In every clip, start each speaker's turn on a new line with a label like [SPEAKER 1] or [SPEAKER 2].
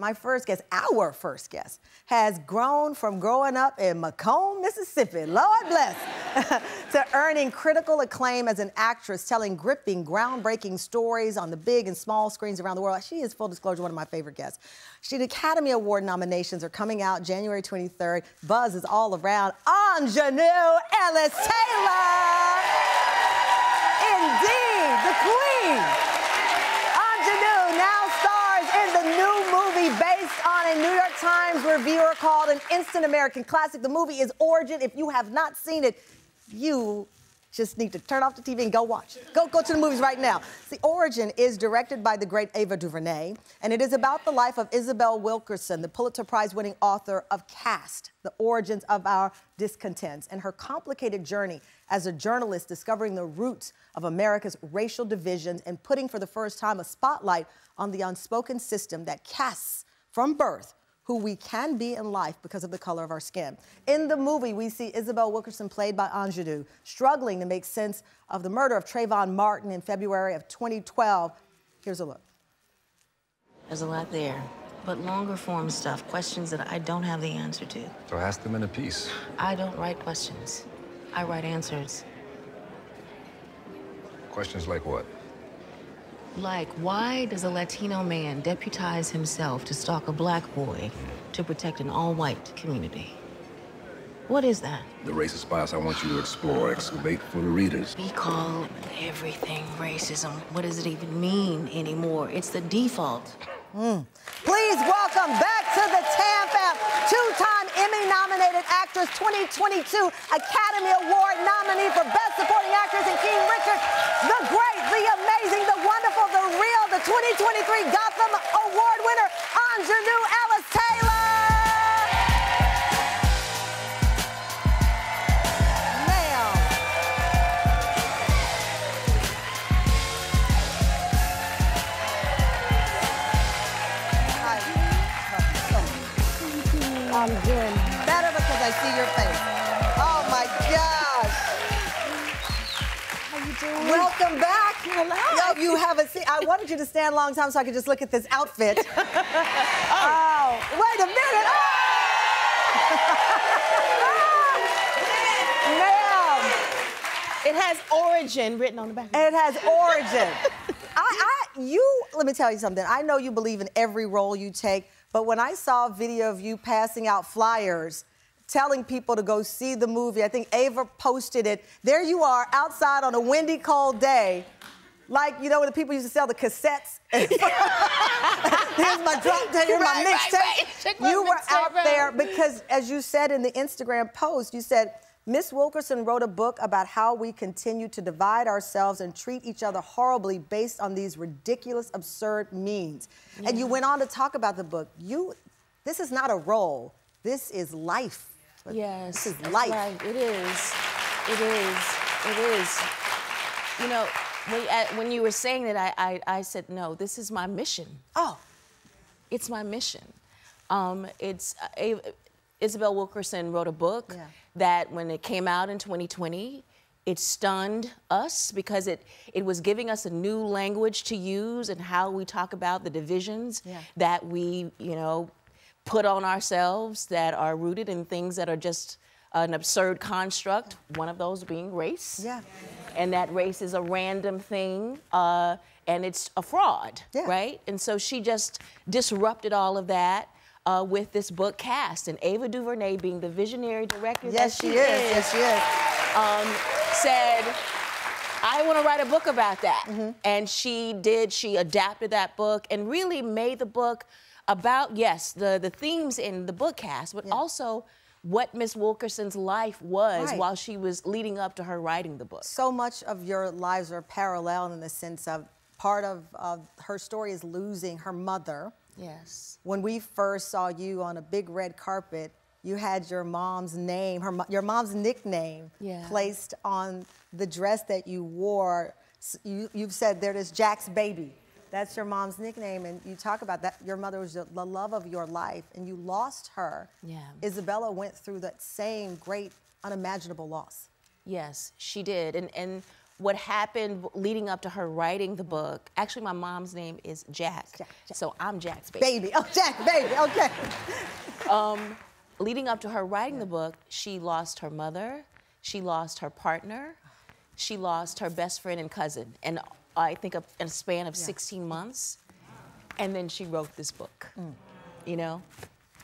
[SPEAKER 1] my first guest, our first guest, has grown from growing up in McComb, Mississippi, Lord bless, to earning critical acclaim as an actress, telling gripping, groundbreaking stories on the big and small screens around the world. She is, full disclosure, one of my favorite guests. She, the Academy Award nominations are coming out January 23rd. Buzz is all around. Aunjanue Ellis Taylor! Indeed, the queen! Aunjanue now stars in the new movie based on a New York Times reviewer called an instant American classic. The movie is Origin. If you have not seen it, you just need to turn off the TV and go watch. Go, go to the movies right now. The Origin is directed by the great Ava DuVernay, and it is about the life of Isabel Wilkerson, the Pulitzer Prize winning author of Caste, The Origins of Our Discontents, and her complicated journey as a journalist discovering the roots of America's racial divisions and putting for the first time a spotlight on the unspoken system that casts from birth who we can be in life because of the color of our skin. In the movie, we see Isabel Wilkerson, played by Aunjanue, struggling to make sense of the murder of Trayvon Martin in February of 2012. Here's a look.
[SPEAKER 2] There's a lot there, but longer form stuff, questions that I don't have the answer to.
[SPEAKER 3] So ask them in a piece.
[SPEAKER 2] I don't write questions. I write answers.
[SPEAKER 3] Questions like what?
[SPEAKER 2] Like, why does a Latino man deputize himself to stalk a black boy to protect an all-white community? What is that?
[SPEAKER 3] The racist bias I want you to explore, excavate for the readers.
[SPEAKER 2] We call everything racism. What does it even mean anymore? It's the default.
[SPEAKER 1] Mm. Please welcome back to the Tam Fam, two-time Emmy-nominated actress, 2022 Academy Award nominee for Best Supporting Actress in King Richard, the great, the amazing, the wonderful, the real, the 2023 Gotham Award winner, Aunjanue Ellis have a seat. I wanted you to stand a long time so I could just look at this outfit. Oh. oh. Wait a minute. Oh. Ma'am.
[SPEAKER 4] It has origin written on the back.
[SPEAKER 1] It has origin. I, I, you, let me tell you something. I know you believe in every role you take, but when I saw a video of you passing out flyers, telling people to go see the movie, I think Ava posted it. There you are outside on a windy, cold day. Like, you know, when the people used to sell the cassettes. Here's my drop tape, here's my
[SPEAKER 4] Right, right,
[SPEAKER 1] mixtape.
[SPEAKER 4] right. My
[SPEAKER 1] You were out there because, as you said in the Instagram post, you said, Miss Wilkerson wrote a book about how we continue to divide ourselves and treat each other horribly based on these ridiculous, absurd means. And you went on to talk about the book. You, this is not a role. This is life.
[SPEAKER 4] Yes.
[SPEAKER 1] This is life.
[SPEAKER 4] right. It is. It is. It is. You know, when, uh, when you were saying that, I, I, I said, no, this is my mission.
[SPEAKER 1] Oh,
[SPEAKER 4] It's my mission. Um, it's uh, Isabel Wilkerson wrote a book
[SPEAKER 1] Yeah.
[SPEAKER 4] that when it came out in 2020, it stunned us because it, it was giving us a new language to use and how we talk about the divisions
[SPEAKER 1] Yeah.
[SPEAKER 4] that we, you know, put on ourselves that are rooted in things that are just an absurd construct, one of those being race.
[SPEAKER 1] Yeah.
[SPEAKER 4] And that race is a random thing uh, and it's a fraud,
[SPEAKER 1] Yeah.
[SPEAKER 4] right? And so she just disrupted all of that uh, with this book Caste. And Ava DuVernay, being the visionary director
[SPEAKER 1] yes,
[SPEAKER 4] that
[SPEAKER 1] she is. Yes, she is.
[SPEAKER 4] um, said, I want to write a book about that.
[SPEAKER 1] Mm-hmm.
[SPEAKER 4] And she did. She adapted that book and really made the book about, yes, the, the themes in the book Caste, but also what Miss Wilkerson's life was
[SPEAKER 1] Right.
[SPEAKER 4] while she was leading up to her writing the book.
[SPEAKER 1] so much of your lives are parallel in the sense of part of, of her story is losing her mother.
[SPEAKER 4] Yes.
[SPEAKER 1] When we first saw you on a big red carpet, you had your mom's name, her, your mom's nickname
[SPEAKER 4] Yeah.
[SPEAKER 1] placed on the dress that you wore. You, you've said there is Jack's baby. That's your mom's nickname, and you talk about that. Your mother was the love of your life, and you lost her.
[SPEAKER 4] Yeah.
[SPEAKER 1] Isabella went through that same great, unimaginable loss.
[SPEAKER 4] Yes, she did. And and what happened leading up to her writing the book. Actually, my mom's name is Jack,
[SPEAKER 1] Jack, Jack.
[SPEAKER 4] so I'm Jack's baby.
[SPEAKER 1] Baby. Oh, Jack, baby. Okay.
[SPEAKER 4] Um, leading up to her writing the book, she lost her mother, she lost her partner, she lost her best friend and cousin, and I think a, in a span of 16 months, and then she wrote this book. Mm. You know,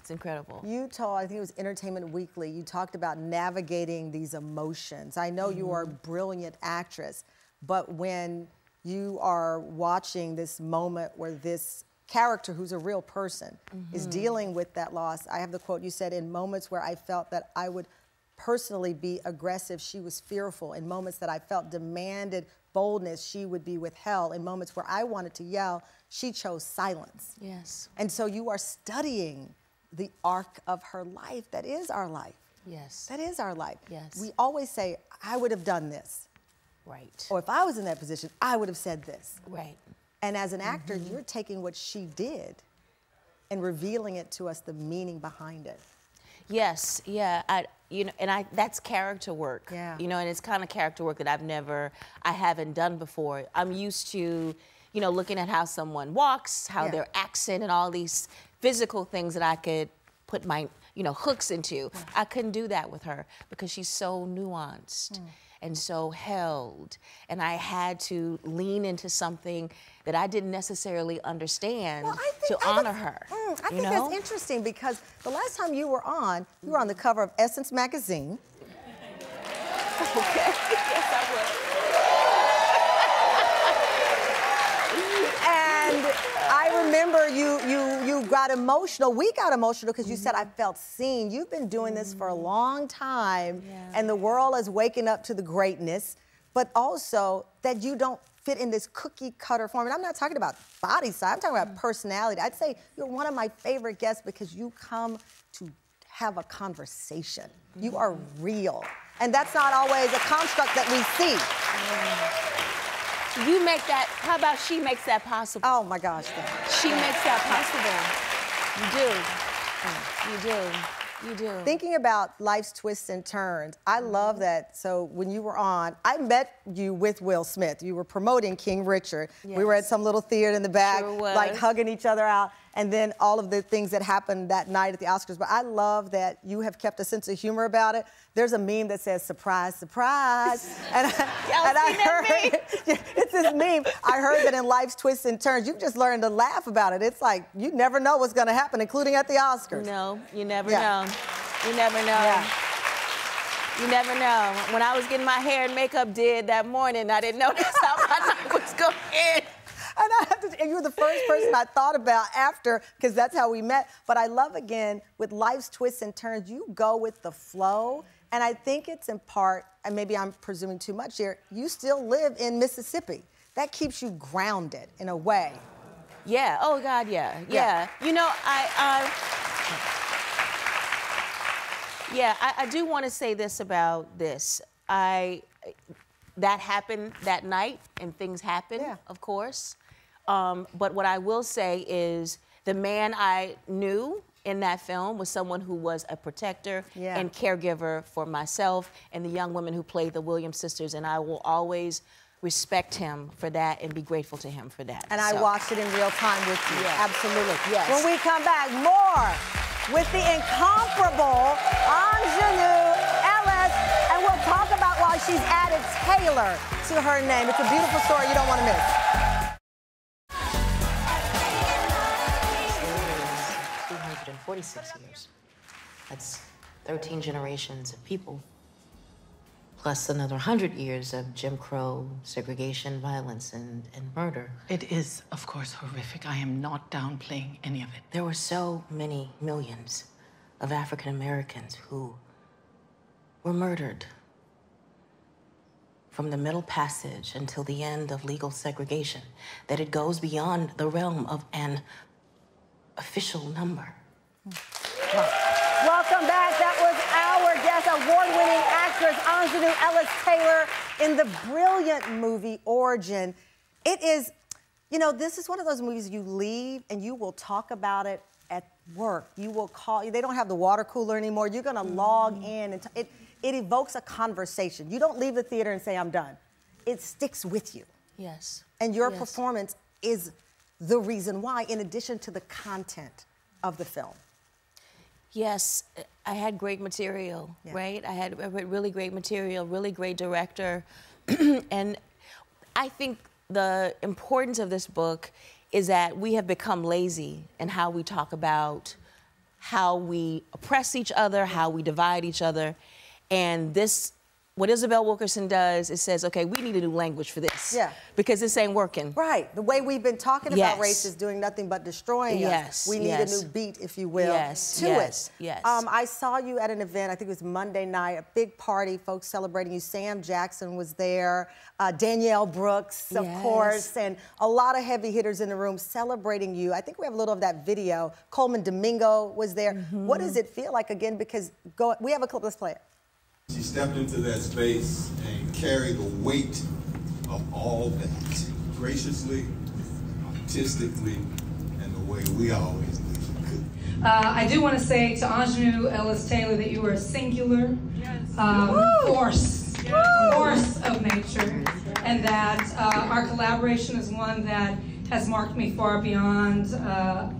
[SPEAKER 4] it's incredible.
[SPEAKER 1] You told, I think it was Entertainment Weekly, you talked about navigating these emotions. I know you are a mm-hmm. brilliant actress, but when you are watching this moment where this character, who's a real person, is mm-hmm. dealing with that loss, I have the quote you said, in moments where I felt that I would personally be aggressive, she was fearful. In moments that I felt demanded boldness, she would be withheld. In moments where I wanted to yell, she chose silence.
[SPEAKER 4] Yes.
[SPEAKER 1] And so you are studying the arc of her life. That is our life.
[SPEAKER 4] Yes.
[SPEAKER 1] That is our life.
[SPEAKER 4] Yes.
[SPEAKER 1] We always say, I would have done this.
[SPEAKER 4] Right.
[SPEAKER 1] Or if I was in that position, I would have said this.
[SPEAKER 4] Right.
[SPEAKER 1] And as an actor,
[SPEAKER 4] Mm-hmm.
[SPEAKER 1] you're taking what she did and revealing it to us, the meaning behind it.
[SPEAKER 4] Yes, yeah, I, you know, and I that's character work.
[SPEAKER 1] Yeah.
[SPEAKER 4] You know, and it's kind of character work that I've never, I haven't done before. I'm used to, you know, looking at how someone walks, how
[SPEAKER 1] Yeah.
[SPEAKER 4] their accent, and all these physical things that I could put my, you know, hooks into. I couldn't do that with her because she's so nuanced.
[SPEAKER 1] Hmm.
[SPEAKER 4] And so held, and I had to lean into something that I didn't necessarily understand
[SPEAKER 1] Well,
[SPEAKER 4] to
[SPEAKER 1] I
[SPEAKER 4] honor her.
[SPEAKER 1] Mm, I
[SPEAKER 4] you
[SPEAKER 1] think
[SPEAKER 4] know?
[SPEAKER 1] that's interesting because the last time you were on, you were on the cover of Essence magazine.
[SPEAKER 4] Okay. yes, I
[SPEAKER 1] And I remember you you you got emotional. We got emotional because you said I mm-hmm. felt seen. You've been doing this for a mm-hmm. long time, and the world is waking up to the greatness, but also that you don't fit in this cookie cutter form. And I'm not talking about body size. I'm talking about mm. personality. I'd say you're one of my favorite guests because you come to have a conversation. You mm. are real, and that's not always a construct that we see. Mm.
[SPEAKER 4] You make that, how about she makes that possible?
[SPEAKER 1] Oh my gosh.
[SPEAKER 4] She makes that possible. You do. You do. You do.
[SPEAKER 1] Thinking about life's twists and turns, I mm-hmm. love that. So when you were on, I met you with Will Smith. You were promoting King Richard. We were at some little theater in the back,
[SPEAKER 4] Sure
[SPEAKER 1] like hugging each other out, and then all of the things that happened that night at the Oscars. But I love that you have kept a sense of humor about it. There's a meme that says "surprise, surprise," and, I, and I heard? Yeah, it's this meme. I heard that in life's twists and turns, you've just learned to laugh about it. It's like you never know what's going to happen, including at the Oscars.
[SPEAKER 4] No, you never
[SPEAKER 1] Yeah.
[SPEAKER 4] know. You never know.
[SPEAKER 1] Yeah.
[SPEAKER 4] You never know. When I was getting my hair and makeup did that morning, I didn't notice how my night was going.
[SPEAKER 1] And I have to, and you were the first person I thought about after, because that's how we met. But I love again with life's twists and turns, you go with the flow. And I think it's in part, and maybe I'm presuming too much here, you still live in Mississippi. That keeps you grounded in a way.
[SPEAKER 4] Yeah. Oh God. Yeah.
[SPEAKER 1] Yeah.
[SPEAKER 4] Yeah. You know, I. Uh, yeah, I, I do want to say this about this. I that happened that night, and things happen,
[SPEAKER 1] Yeah.
[SPEAKER 4] of course. Um, but what I will say is, the man I knew in that film was someone who was a protector
[SPEAKER 1] Yeah.
[SPEAKER 4] and caregiver for myself and the young women who played the Williams sisters, and I will always respect him for that and be grateful to him for that.
[SPEAKER 1] And I watched it in real time with you.
[SPEAKER 4] Yeah.
[SPEAKER 1] Absolutely.
[SPEAKER 4] Yes.
[SPEAKER 1] When we come back, more with the incomparable Aunjanue Ellis, and we'll talk about why she's added Taylor to her name. It's a beautiful story you don't want to miss.
[SPEAKER 2] 246 years. That's 13 generations of people. Plus another 100 years of Jim Crow, segregation, violence, and, and murder.
[SPEAKER 5] It is, of course, horrific. I am not downplaying any of it.
[SPEAKER 2] There were so many millions of African Americans who were murdered. From the Middle Passage until the end of legal segregation, that it goes beyond the realm of an official number.
[SPEAKER 1] Welcome back. That was our guest, award-winning actress Aunjanue Ellis Taylor in the brilliant movie Origin. It is, you know, this is one of those movies you leave and you will talk about it at work. You will call. They don't have the water cooler anymore. You're gonna log mm-hmm. in and it. It evokes a conversation. You don't leave the theater and say I'm done. it sticks with you.
[SPEAKER 4] Yes.
[SPEAKER 1] And your
[SPEAKER 4] Yes.
[SPEAKER 1] performance is the reason why, in addition to the content of the film.
[SPEAKER 4] Yes, I had great material,
[SPEAKER 1] Yeah.
[SPEAKER 4] right? I had I had really great material, really great director. and I think the importance of this book is that we have become lazy in how we talk about how we oppress each other, how we divide each other. And this, what Isabel Wilkerson does is says, okay, we need a new language for this.
[SPEAKER 1] Yeah.
[SPEAKER 4] Because this ain't working.
[SPEAKER 1] Right. The way we've been talking about race is doing nothing but destroying
[SPEAKER 4] Yes,
[SPEAKER 1] us. We need
[SPEAKER 4] yes.
[SPEAKER 1] a new beat, if you will,
[SPEAKER 4] Yes,
[SPEAKER 1] to
[SPEAKER 4] yes,
[SPEAKER 1] it.
[SPEAKER 4] yes.
[SPEAKER 1] Um, I saw you at an event, I think it was Monday night, a big party, folks celebrating you. Sam Jackson was there, uh, Danielle Brooks, of
[SPEAKER 4] Yes.
[SPEAKER 1] course, and a lot of heavy hitters in the room celebrating you. I think we have a little of that video. Colman Domingo was there.
[SPEAKER 4] Mm-hmm.
[SPEAKER 1] What does it feel like again? Because go, we have a clip, let's play it.
[SPEAKER 6] She stepped into that space and carried the weight of all that graciously, artistically, and the way we always knew she.
[SPEAKER 7] Uh, I do want to say to Aunjanue Ellis Taylor that you are a singular um, force, force of nature, and that uh, our collaboration is one that has marked me far beyond uh,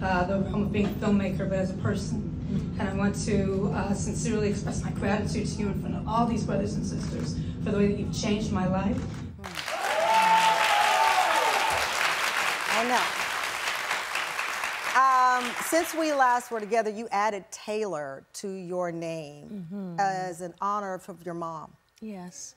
[SPEAKER 7] uh, the realm of being a filmmaker, but as a person. And I want to uh, sincerely express my gratitude to you in front of all these brothers and sisters for the way that you've changed my life.
[SPEAKER 1] I know. Um, since we last were together, you added Taylor to your name
[SPEAKER 4] Mm-hmm.
[SPEAKER 1] as an honor of your mom.
[SPEAKER 4] Yes.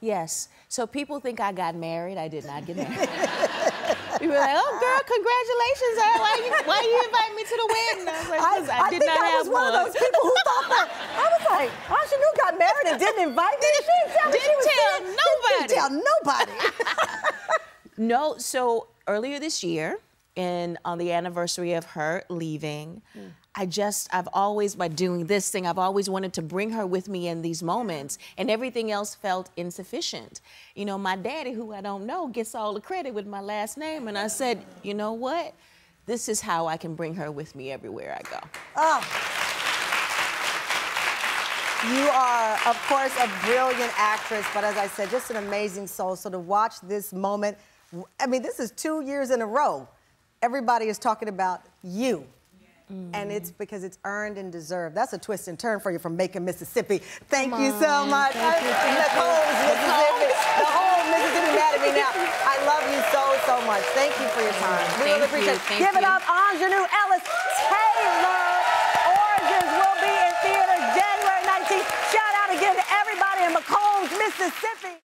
[SPEAKER 4] Yes. So people think I got married. I did not get married. people are like, oh, girl, congratulations. Huh? Why you, why you invite me to the wedding? I was like, "'Cause I, did not
[SPEAKER 1] I
[SPEAKER 4] have
[SPEAKER 1] was one, of those people who thought that. I was like, Aunjanue got married and didn't invite me. She didn't tell me she
[SPEAKER 4] Didn't
[SPEAKER 1] was
[SPEAKER 4] tell
[SPEAKER 1] sitting- Didn't tell nobody.
[SPEAKER 4] No, so earlier this year, and on the anniversary of her leaving, hmm. I just, I've always, by doing this thing, I've always wanted to bring her with me in these moments, and everything else felt insufficient. You know, my daddy, who I don't know, gets all the credit with my last name, and I said, you know what? This is how I can bring her with me everywhere I go. Ah.
[SPEAKER 1] You are, of course, a brilliant actress, but as I said, just an amazing soul. So to watch this moment, I mean, this is two years in a row. Everybody is talking about you. Mm. And it's because it's earned and deserved. That's a twist and turn for you from Macon, Mississippi. Thank you so much.
[SPEAKER 4] Thank you, thank
[SPEAKER 1] the
[SPEAKER 4] you.
[SPEAKER 1] whole Mississippi. The whole Mississippi mad at me now. I love you so, so much. Thank you for your time. We really
[SPEAKER 4] Thank you,
[SPEAKER 1] appreciate it.
[SPEAKER 4] thank
[SPEAKER 1] Give it up, Aunjanue Ellis Mississippi.